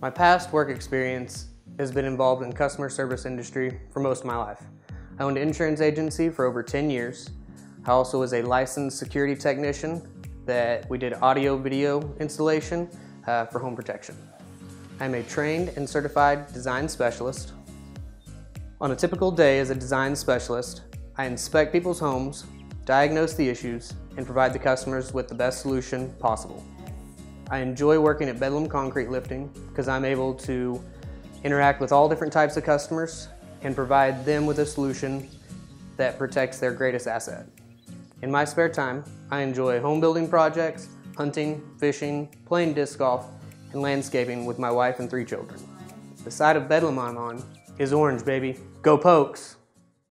My past work experience has been involved in customer service industry for most of my life. I owned an insurance agency for over 10 years. I also was a licensed security technician that we did audio video installation uh, for home protection. I'm a trained and certified design specialist. On a typical day as a design specialist, I inspect people's homes, diagnose the issues, and provide the customers with the best solution possible. I enjoy working at Bedlam Concrete Lifting because I'm able to interact with all different types of customers and provide them with a solution that protects their greatest asset. In my spare time, I enjoy home building projects, hunting, fishing, playing disc golf, and landscaping with my wife and three children. The side of Bedlam I'm on is orange, baby. Go Pokes!